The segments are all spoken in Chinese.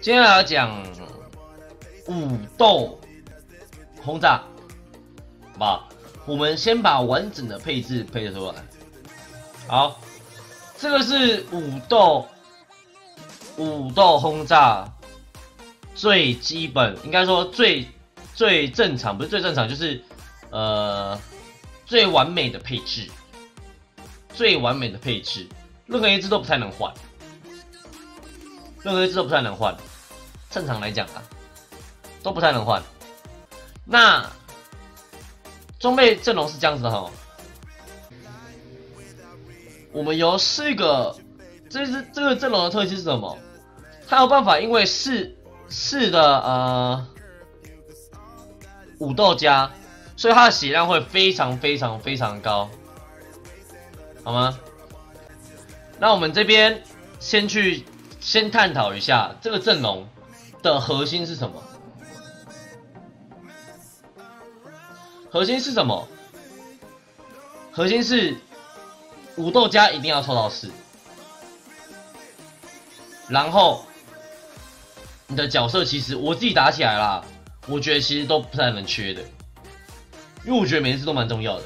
接下来讲武斗轰炸，好不？我们先把完整的配置配出来。好，这个是武斗武斗轰炸最基本，应该说最最正常，不是最正常，就是呃最完美的配置，最完美的配置，任何一只都不太能换，任何一只都不太能换。正常来讲啊，都不太能换。那装备阵容是这样子的哈，我们有四个，这是这个阵容的特性是什么？它有办法，因为四四的呃武斗加，所以它的血量会非常非常非常高，好吗？那我们这边先去先探讨一下这个阵容。的核心是什么？核心是什么？核心是武斗家一定要抽到四，然后你的角色其实我自己打起来啦，我觉得其实都不太能缺的，因为我觉得每一只都蛮重要的，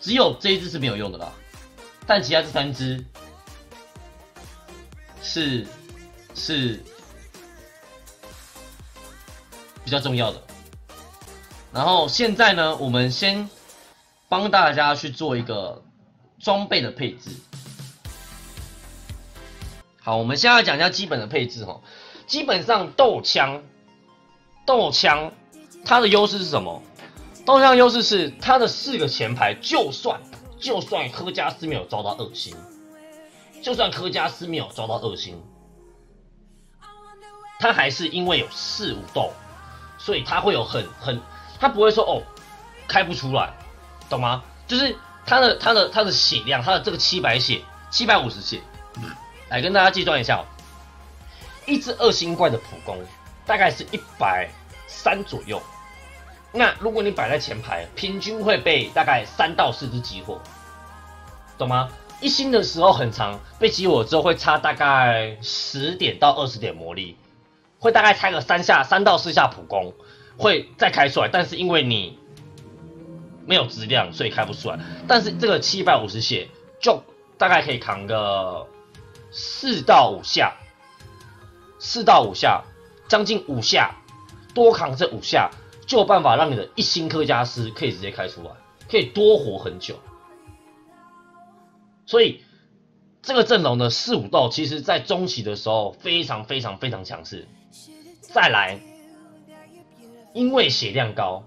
只有这一只是没有用的啦，但其他这三只是是。比较重要的，然后现在呢，我们先帮大家去做一个装备的配置。好，我们现在讲一下基本的配置哈。基本上斗枪，斗枪它的优势是什么？斗枪优势是它的四个前排，就算就算科加斯没有遭到二星，就算科加斯没有遭到二星，它还是因为有四五斗。所以它会有很很，它不会说哦，开不出来，懂吗？就是它的它的它的血量，它的这个七百血，七百五十血，来跟大家计算一下哦，一只二星怪的普攻大概是一百三左右。那如果你摆在前排，平均会被大概三到四只激活，懂吗？一星的时候很长，被激活之后会差大概十点到二十点魔力。会大概开个三下，三到四下普攻，会再开出来，但是因为你没有质量，所以开不出来。但是这个七百五十血就大概可以扛个四到五下，四到五下，将近五下，多扛这五下就有办法让你的一星科加斯可以直接开出来，可以多活很久。所以这个阵容的四五斗，其实在中期的时候非常非常非常强势。再来，因为血量高，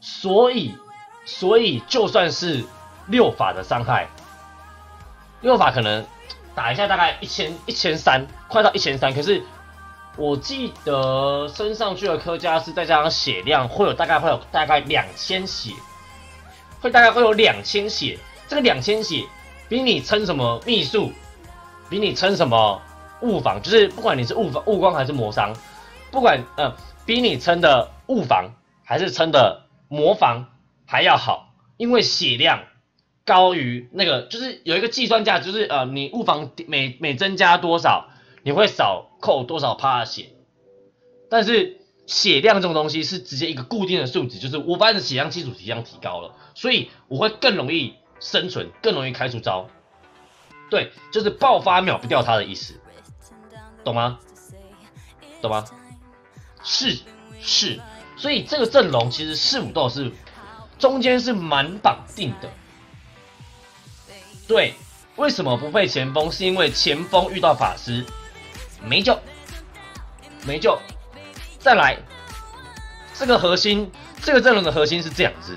所以所以就算是六法的伤害，六法可能打一下大概一千一千三，快到一千三。可是我记得升上去的科加斯再加上血量，会有大概会有大概两千血，会大概会有两千血。这个两千血比你撑什么秘术，比你撑什么物防，就是不管你是物防物光还是魔伤。不管呃，比你撑的物防还是撑的魔防还要好，因为血量高于那个，就是有一个计算价，就是呃，你物防每每增加多少，你会少扣多少趴血。但是血量这种东西是直接一个固定的数值，就是我把你的血量基础体量提高了，所以我会更容易生存，更容易开出招。对，就是爆发秒不掉他的意思，懂吗？懂吗？是是，所以这个阵容其实四五斗是中间是蛮绑定的。对，为什么不配前锋？是因为前锋遇到法师没救，没救。再来，这个核心，这个阵容的核心是这样子，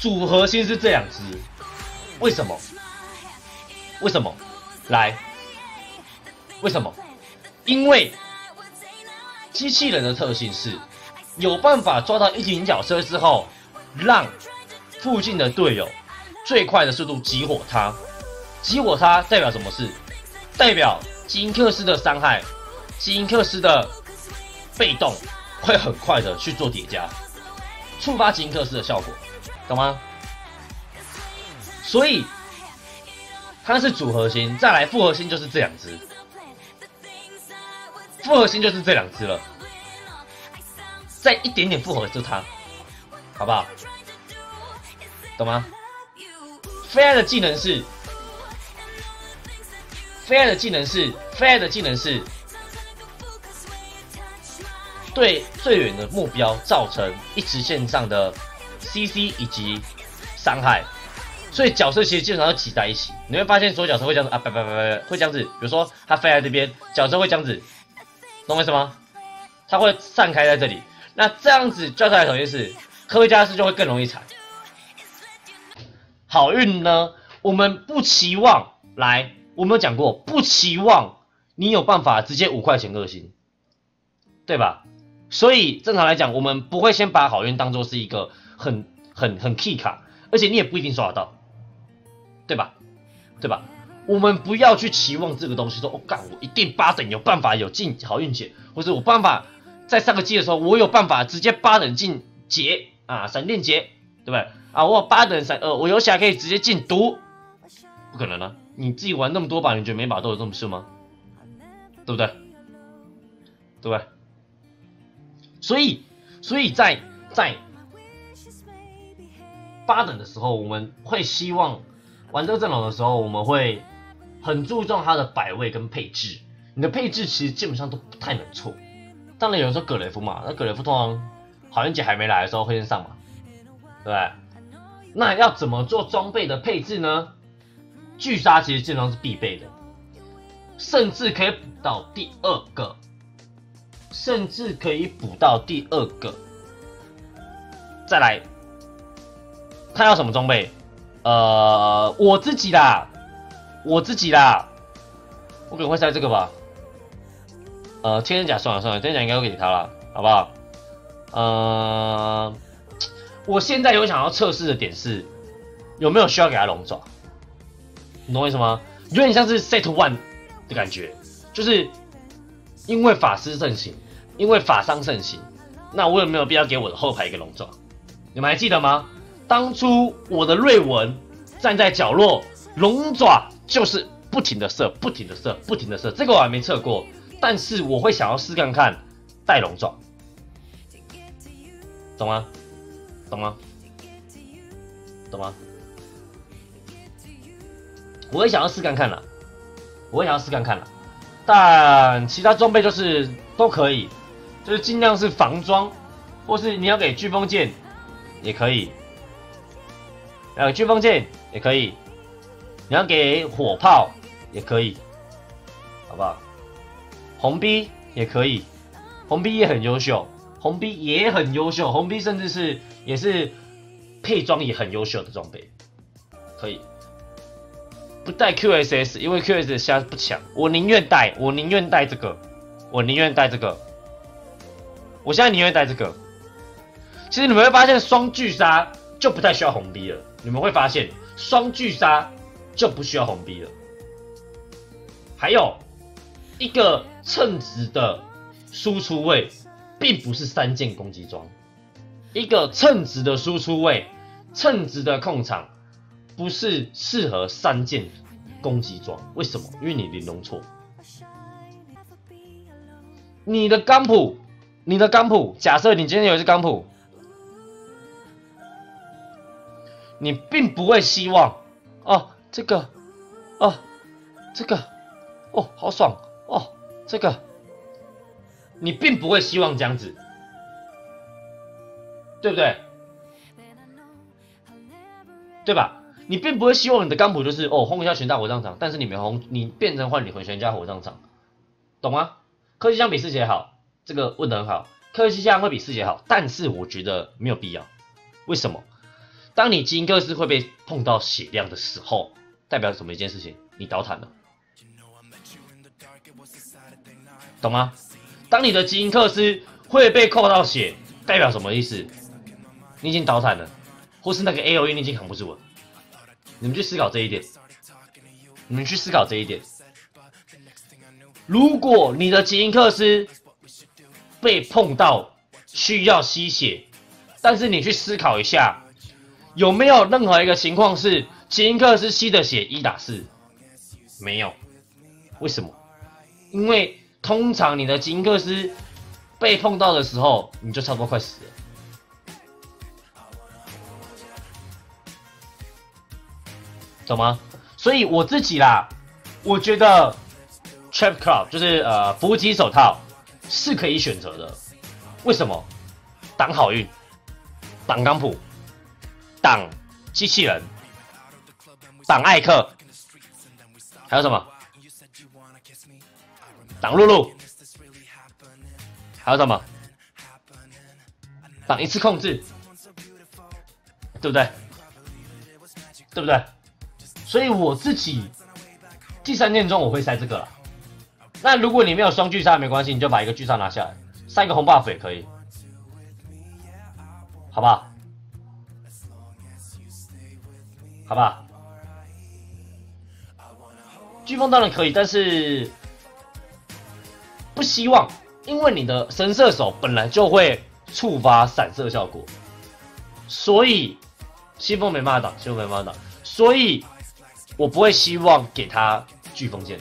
主核心是这样子。为什么？为什么？来，为什么？因为机器人的特性是有办法抓到一群角色之后，让附近的队友最快的速度击火它。击火它代表什么事？代表基因克斯的伤害，基因克斯的被动会很快的去做叠加，触发基因克斯的效果，懂吗？所以它是主核心，再来副核心就是这两只。复合星就是这两只了，再一点点复合就是它，好不好？懂吗？飞爱的技能是，飞爱的技能是，飞爱的技能是，对最远的目标造成一直线上的 CC 以及伤害，所以角色其实基本上都挤在一起。你会发现所有角色会这样子啊，拜拜拜拜，会这样子。比如说他飞来这边，角色会这样子，懂我意思吗？它会散开在这里。那这样子叫出来首先是科加斯就会更容易踩。好运呢？我们不期望来，我们有讲过，不期望你有办法直接五块钱恶心，对吧？所以正常来讲，我们不会先把好运当做是一个很很很 key 卡，而且你也不一定刷得到，对吧？对吧？我们不要去期望这个东西，说我干，我一定八等有办法有进好运节，或者我办法在上个季的时候，我有办法直接八等进劫啊，闪电劫，对不对？啊，我八等闪呃，我游侠可以直接进毒，不可能啊！你自己玩那么多把，你觉得每把都有这么顺吗？对不对？对不对？所以，所以在在八等的时候，我们会希望玩这个阵容的时候，我们会很注重它的摆位跟配置。你的配置其实基本上都不太能错。当然，有人说葛雷夫嘛，那葛雷夫通常好运姐还没来的时候会先上嘛，对？那要怎么做装备的配置呢？巨杀其实基本上是必备的，甚至可以补到第二个，甚至可以补到第二个。再来，他要什么装备？呃，我自己啦，我自己啦，我可能会塞这个吧。呃，天人甲算了算了，天人甲应该会给他了，好不好？呃。我现在有想要测试的点是，有没有需要给他龙爪？你懂我意思吗？有点像是 set one 的感觉，就是因为法师盛行，因为法伤盛行，那我有没有必要给我的后排一个龙爪？你们还记得吗？当初我的瑞文站在角落，龙爪就是不停的射，不停的射，不停的射。这个我还没测过，但是我会想要试看看带龙爪，懂吗？懂吗？懂吗？我也想要试看看了，我也想要试看看了，但其他装备就是都可以，就是尽量是防装，或是你要给飓风剑也可以，还有，飓风剑也可以，你要给火炮也可以，好不好？红 B 也可以，红 B 也很优秀，红 B 也很优秀，红 B 甚至是。也是配装也很优秀的装备，可以不带 QSS，因为 QSS 现在不强，我宁愿带，我宁愿带这个，我宁愿带这个，我现在宁愿带这个。其实你们会发现双巨杀就不太需要红 B 了，你们会发现双巨杀就不需要红 B 了。还有一个称职的输出位，并不是三件攻击装。一个称职的输出位，称职的控场，不是适合三件攻击装。为什么？因为你玲珑错。你的钢普，你的钢普，假设你今天有一只钢普，你并不会希望哦，这个，哦，这个，哦，好爽哦，这个，你并不会希望这样子。对不对？对吧？你并不会希望你的钢普就是哦轰一下全大火葬场，但是你没轰，你变成换你回全家火葬场，懂吗？科技枪比四节好，这个问的很好。科技枪会比四节好，但是我觉得没有必要。为什么？当你基因克斯会被碰到血量的时候，代表什么一件事情？你倒坦了，懂吗？当你的基因克斯会被扣到血，代表什么意思？你已经倒坦了，或是那个 A O E 你已经扛不住了。你们去思考这一点，你们去思考这一点。如果你的吉因克斯被碰到需要吸血，但是你去思考一下，有没有任何一个情况是金克斯吸的血一打四？没有。为什么？因为通常你的金克斯被碰到的时候，你就差不多快死了，懂吗？所以我自己啦，我觉得 Trap Club 就是呃伏击手套是可以选择的。为什么？挡好运，挡钢普，挡机器人，挡艾克，还有什么？挡露露，还有什么？挡一次控制，对不对？对不对？所以我自己第三件中我会塞这个了。那如果你没有双巨杀没关系，你就把一个巨杀拿下来，塞一个红 buff 也可以，好不好？好吧。飓风当然可以，但是不希望，因为你的神射手本来就会触发闪射效果，所以西风没办法挡，西风没办法挡，所以我不会希望给他飓风剑。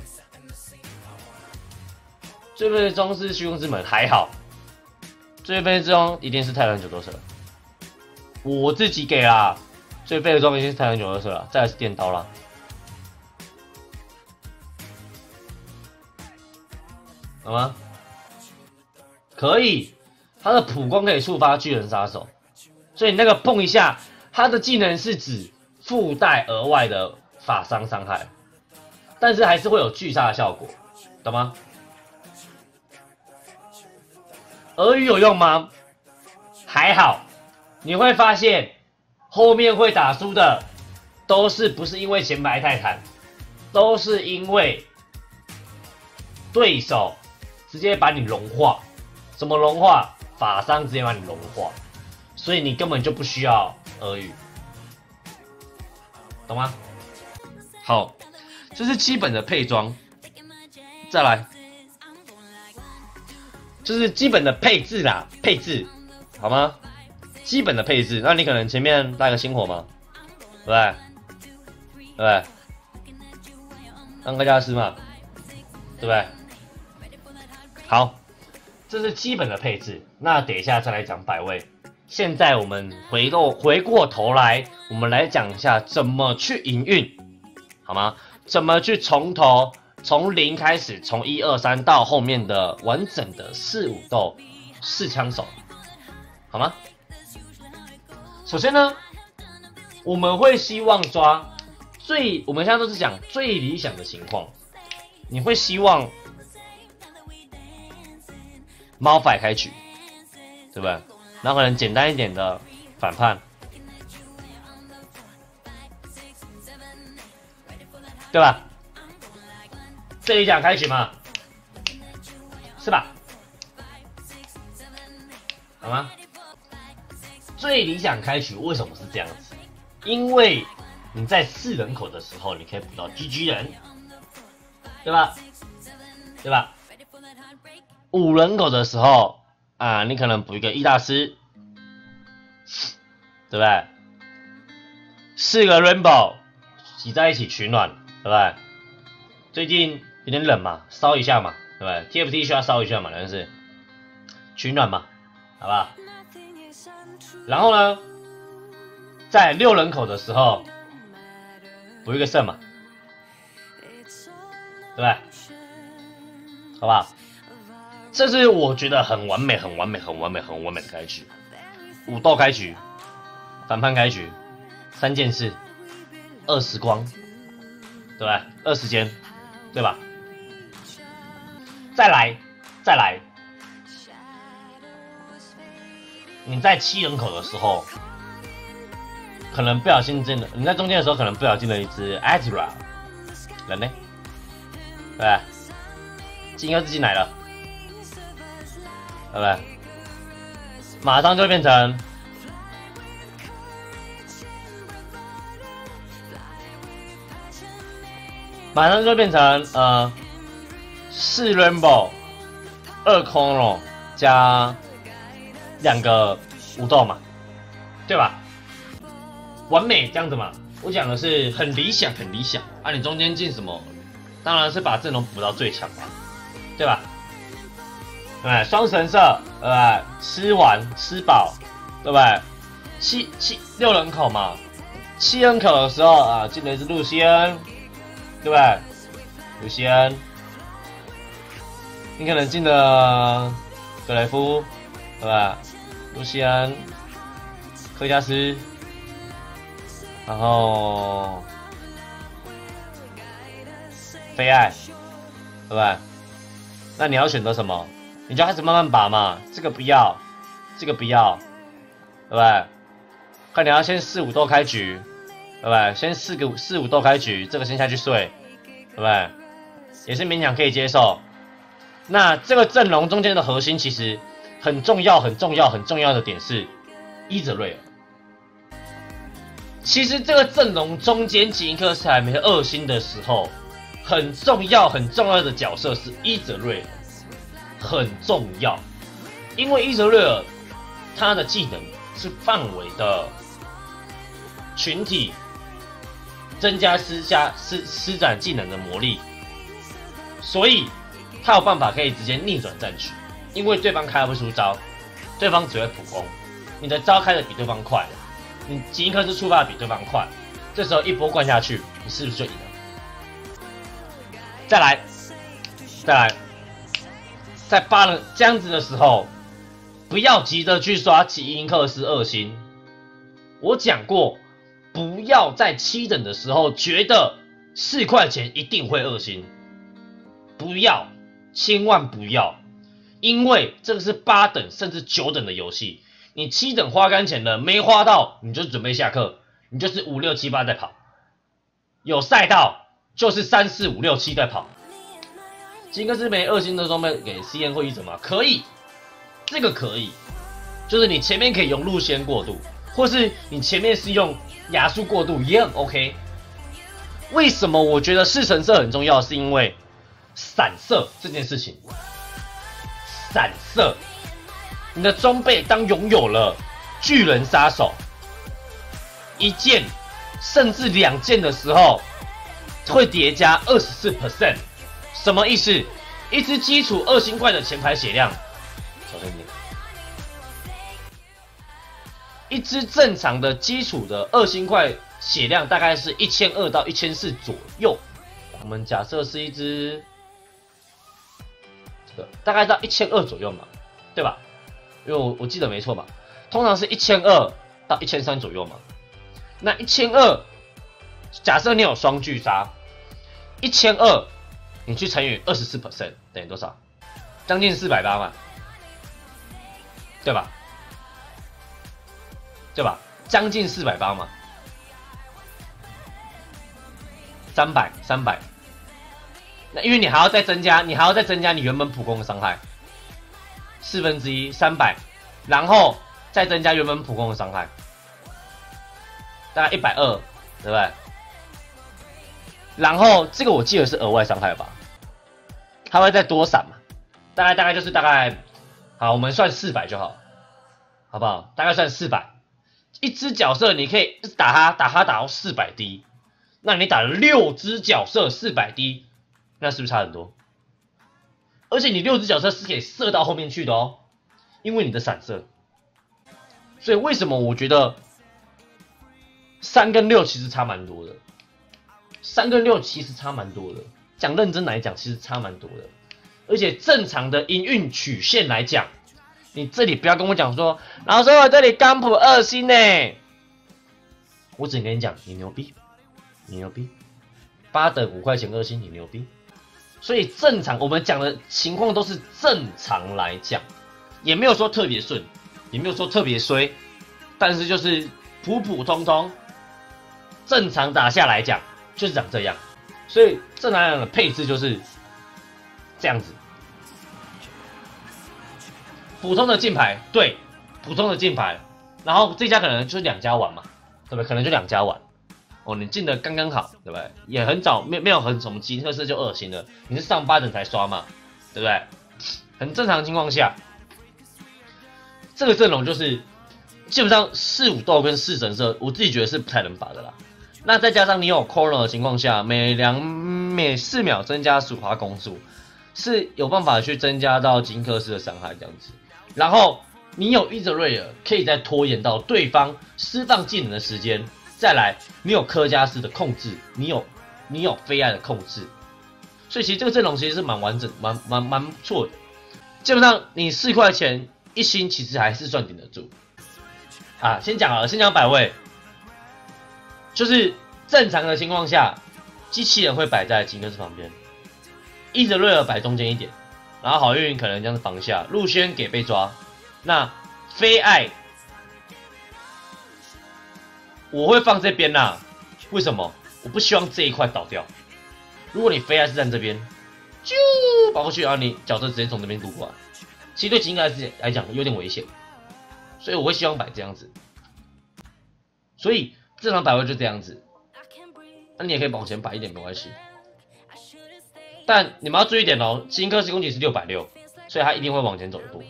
最背的装是虚空之门还好，最背的装一定是泰坦九多蛇，我自己给啦，最背的装一定是泰坦九多蛇了，再来是电刀了。好吗？可以，他的普攻可以触发巨人杀手，所以那个碰一下，他的技能是指附带额外的法伤伤害，但是还是会有巨杀的效果，懂吗？俄语有用吗？还好，你会发现后面会打输的都是不是因为前排太坦，都是因为对手。直接把你融化，怎么融化？法伤直接把你融化，所以你根本就不需要俄语，懂吗？好，这是基本的配装，再来，这是基本的配置啦，配置，好吗？基本的配置，那你可能前面带个星火吗？对不对？对不对？当个家师嘛，对不对？好，这是基本的配置。那等一下再来讲百位。现在我们回过回过头来，我们来讲一下怎么去营运，好吗？怎么去从头从零开始，从一二三到后面的完整的四五斗四枪手，好吗？首先呢，我们会希望抓最，我们现在都是讲最理想的情况，你会希望。猫反开局，对不对？然后可能简单一点的反叛，对吧？这里讲开局嘛，是吧？好吗？最理想开局为什么是这样子？因为你在四人口的时候，你可以补到 GG 人，对吧？对吧？五人口的时候啊，你可能补一个易大师，对不对？四个 rainbow 挤在一起取暖，对不对？最近有点冷嘛，烧一下嘛，对不对？TFT 需要烧一下嘛，但是取暖嘛，好不好？然后呢，在六人口的时候补一个圣嘛，对不对？好不好？这是我觉得很完美、很完美、很完美、很完美的开局，武斗开局，反叛开局，三件事，二时光，对吧？二时间，对吧？再来，再来，你在七人口的时候，可能不小心进了，你在中间的时候可能不小心进了一只 Azra，人呢？对，金鸽子进来了。拜拜？马上就变成，马上就变成呃，四 rainbow，二空龙加两个武斗嘛，对吧？完美这样子嘛。我讲的是很理想，很理想。啊，你中间进什么？当然是把阵容补到最强嘛，对吧？对？双神社，对吧？吃完吃饱，对不对？七七六人口嘛，七人口的时候啊，进的是露西恩，对不对？露西恩，你可能进的格雷夫，对吧？露西恩，科加斯，然后菲爱，对吧？那你要选择什么？你就开始慢慢拔嘛，这个不要，这个不要，对不对？看你要先四五豆开局，对不对？先四个四五豆开局，这个先下去睡，对不对？也是勉强可以接受。那这个阵容中间的核心其实很重要、很重要、很重要的点是伊泽瑞尔。其实这个阵容中间吉尼克斯还没二星的时候，很重要、很重要的角色是伊泽瑞尔。很重要，因为伊泽瑞尔他的技能是范围的群体增加施加施施展技能的魔力，所以他有办法可以直接逆转战局，因为对方开不出招，对方只会普攻，你的招开的比对方快，你吉尼克斯出发比对方快，这时候一波灌下去，你是不是就赢了？再来，再来。在八人这样子的时候，不要急着去刷奇因克斯二星。我讲过，不要在七等的时候觉得四块钱一定会二星，不要，千万不要，因为这个是八等甚至九等的游戏，你七等花干钱了没花到，你就准备下课，你就是五六七八在跑，有赛道就是三四五六七在跑。金克斯没二星的装备给 C N 会议者吗？可以，这个可以，就是你前面可以用路线过渡，或是你前面是用牙术过渡也很 OK。为什么我觉得四神色很重要？是因为散射这件事情，散射，你的装备当拥有了巨人杀手一件甚至两件的时候，会叠加二十四 percent。什么意思？一只基础二星怪的前排血量，小声点。一只正常的基础的二星怪血量大概是一千二到一千四左右。我们假设是一只这个大概到一千二左右嘛，对吧？因为我我记得没错嘛，通常是一千二到一千三左右嘛。那一千二，假设你有双巨杀，一千二。你去乘以二十四 percent 等于多少？将近四百八嘛，对吧？对吧？将近四百八嘛，三百三百。那因为你还要再增加，你还要再增加你原本普攻的伤害，四分之一三百，然后再增加原本普攻的伤害，大概一百二，对不对？然后这个我记得是额外伤害吧，它会再多闪嘛？大概大概就是大概，好，我们算四百就好，好不好？大概算四百，一只角色你可以打它打它打到四百滴，那你打了六只角色四百滴，那是不是差很多？而且你六只角色是可以射到后面去的哦，因为你的闪射。所以为什么我觉得三跟六其实差蛮多的？三跟六其实差蛮多的，讲认真来讲，其实差蛮多的。而且正常的音韵曲线来讲，你这里不要跟我讲说，老师我这里刚普二星呢，我只跟你讲，你牛逼，你牛逼，八等五块钱二星，你牛逼。所以正常我们讲的情况都是正常来讲，也没有说特别顺，也没有说特别衰，但是就是普普通通，正常打下来讲。就是长这样，所以正常样的配置就是这样子。普通的竞牌，对，普通的竞牌，然后这家可能就是两家玩嘛，对不对？可能就两家玩。哦，你进的刚刚好，对不对？也很早，没没有很什么急特色就恶心了，你是上八等才刷嘛，对不对？很正常的情况下，这个阵容就是基本上四五斗跟四神社，我自己觉得是不太能拔的啦。那再加上你有 c o r o n 的情况下，每两每四秒增加鼠花攻速，是有办法去增加到金克斯的伤害这样子。然后你有伊泽瑞尔，可以再拖延到对方释放技能的时间。再来，你有科加斯的控制，你有你有菲艾的控制，所以其实这个阵容其实是蛮完整、蛮蛮蛮不错的。基本上你四块钱一星，其实还是算顶得住。啊，先讲了，先讲百位，就是正常的情况下，机器人会摆在金克斯旁边，伊泽瑞尔摆中间一点，然后好运可能将是防下，陆轩给被抓，那菲爱。我会放这边呐，为什么？我不希望这一块倒掉。如果你飞爱是站这边，就跑过去，然后你脚车直接从这边渡过来，其实对金克斯来讲有点危险，所以我会希望摆这样子。所以正常摆位就这样子，那你也可以往前摆一点没关系。但你们要注意点哦，金克斯攻击是六百六，所以他一定会往前走一步。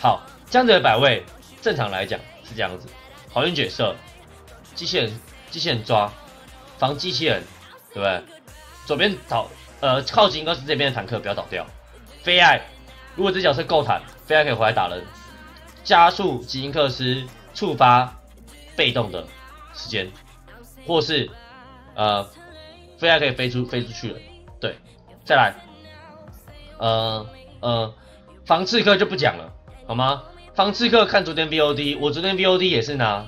好，这样子的摆位，正常来讲是这样子，好运角色。机器人，机器人抓，防机器人，对不对？左边倒，呃，靠近应该是这边的坦克，不要倒掉。飞爱，如果这角色够坦，飞爱可以回来打人，加速吉因克斯触发被动的时间，或是呃，飞爱可以飞出飞出去了。对，再来，呃呃，防刺客就不讲了，好吗？防刺客看昨天 VOD，我昨天 VOD 也是拿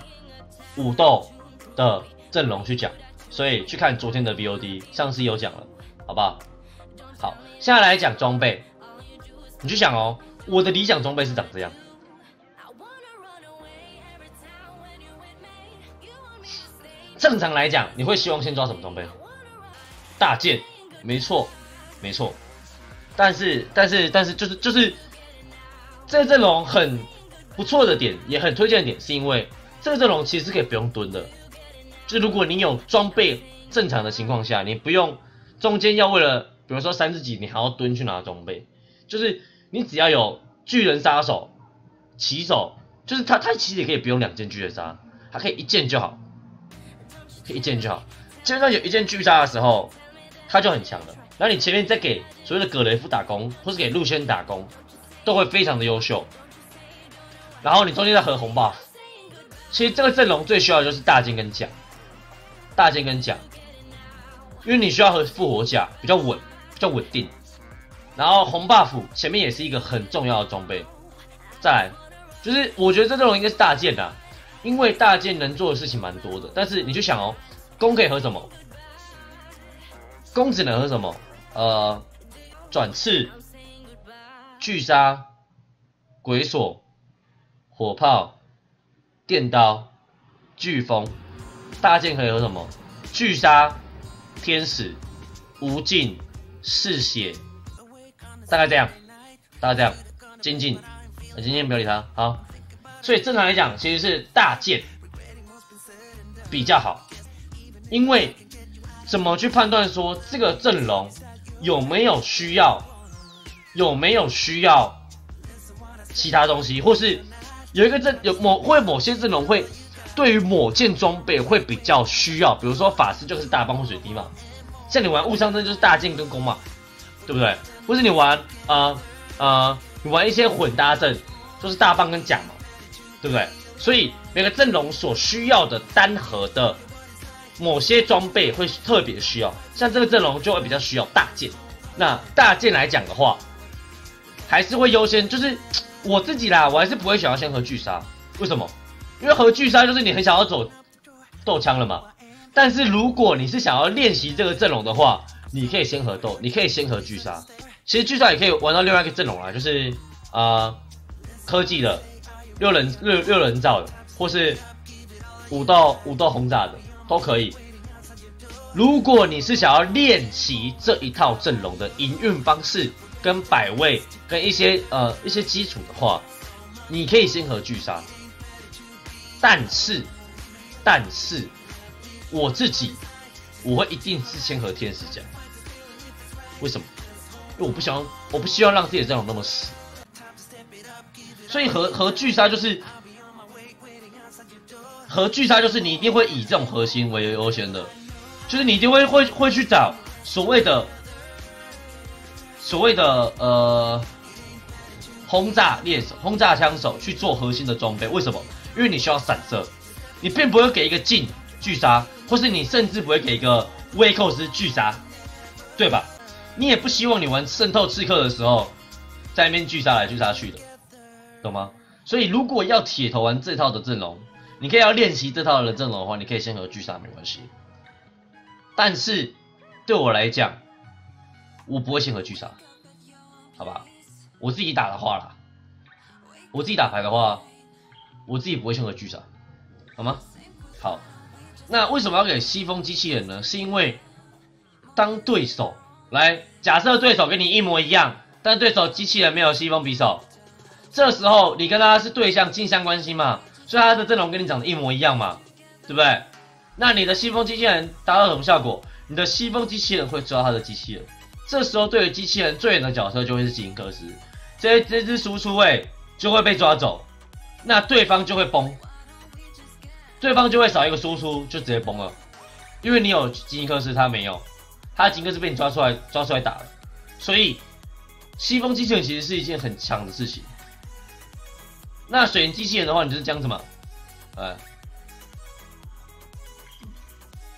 武斗。的阵容去讲，所以去看昨天的 VOD，上次有讲了，好不好？好，现在来讲装备，你去想哦，我的理想装备是长这样。正常来讲，你会希望先抓什么装备？大剑，没错，没错。但是，但是，但是，就是就是这个阵容很不错的点，也很推荐的点，是因为这个阵容其实可以不用蹲的。就如果你有装备正常的情况下，你不用中间要为了，比如说三十级，你还要蹲去拿装备。就是你只要有巨人杀手、骑手，就是他他其实也可以不用两件巨人杀，他可以一件就好，一件就好。基本上有一件巨杀的时候，他就很强了。然后你前面再给所谓的葛雷夫打工，或是给陆轩打工，都会非常的优秀。然后你中间再合红 buff，其实这个阵容最需要的就是大剑跟甲。大剑跟甲，因为你需要和复活甲比较稳，比较稳定。然后红 buff 前面也是一个很重要的装备。再来，就是我觉得这阵容应该是大剑的，因为大剑能做的事情蛮多的。但是你就想哦，弓可以和什么？弓只能和什么？呃，转刺、巨杀、鬼锁、火炮、电刀、飓风。大剑可以合什么？巨杀、天使、无尽、嗜血，大概这样，大概这样。精进，精进不要理他。好，所以正常来讲，其实是大剑比较好，因为怎么去判断说这个阵容有没有需要，有没有需要其他东西，或是有一个阵有某会某些阵容会。对于某件装备会比较需要，比如说法师就是大棒或水滴嘛，像你玩物伤阵就是大剑跟弓嘛，对不对？或是你玩呃呃，你玩一些混搭阵就是大棒跟甲嘛，对不对？所以每个阵容所需要的单核的某些装备会特别需要，像这个阵容就会比较需要大剑。那大剑来讲的话，还是会优先，就是我自己啦，我还是不会想要先和巨杀，为什么？因为和巨杀就是你很想要走斗枪了嘛，但是如果你是想要练习这个阵容的话，你可以先和斗，你可以先和巨杀。其实巨杀也可以玩到另外一个阵容啊，就是啊科技的六人六六人造的，或是五道五道轰炸的都可以。如果你是想要练习这一套阵容的营运方式跟摆位跟一些呃一些基础的话，你可以先和巨杀。但是，但是，我自己我会一定是先和天使讲，为什么？因为我不想，我不希望让自己的阵容那么死。所以核核巨杀就是核巨杀就是你一定会以这种核心为优先的，就是你一定会会会去找所谓的所谓的呃轰炸猎手、轰炸枪手去做核心的装备。为什么？因为你需要散射，你并不会给一个近巨杀，或是你甚至不会给一个微扣斯巨杀，对吧？你也不希望你玩渗透刺客的时候，在那边巨杀来巨杀去的，懂吗？所以如果要铁头玩这套的阵容，你可以要练习这套的阵容的话，你可以先和巨杀没关系。但是对我来讲，我不会先和巨杀，好吧？我自己打的话啦，我自己打牌的话，我自己不会先和巨杀，好吗？好，那为什么要给西风机器人呢？是因为当对手来，假设对手跟你一模一样，但对手机器人没有西风匕首，这时候你跟他是对象镜像关系嘛，所以他的阵容跟你长得一模一样嘛，对不对？那你的西风机器人达到什么效果？你的西风机器人会抓他的机器人，这时候对于机器人最远的角色就会是吉克斯，这这只输出位就会被抓走，那对方就会崩，对方就会少一个输出就直接崩了，因为你有吉克斯，他没有，他吉克斯被你抓出来抓出来打了，所以西风机器人其实是一件很强的事情。那水银机器人的话，你就是这样子嘛，哎。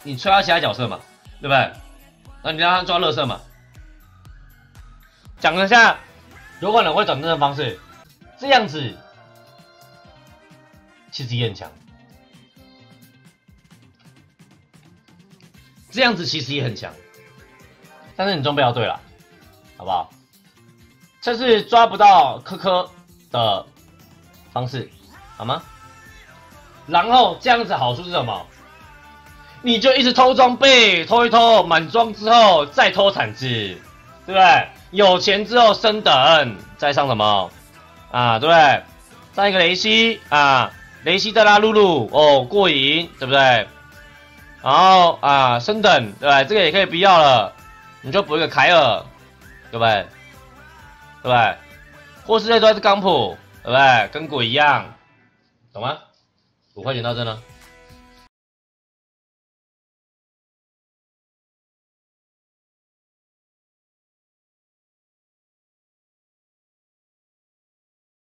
你吹他其他角色嘛，对不对？那你让他抓乐色嘛。讲一下，有可能会转正的方式，这样子其实也很强，这样子其实也很强，但是你装备要对了，好不好？这是抓不到科科的方式，好吗？然后这样子好处是什么？你就一直偷装备，偷一偷满装之后再偷产值，对不对？有钱之后升等，再上什么啊？对不对？上一个雷西啊，雷西再拉露露哦，过瘾，对不对？然后啊，升等，对不对？这个也可以不要了，你就补一个凯尔，对不对？对不对？或是这都是钢普，对？跟鬼一样，懂吗？五块钱到这呢。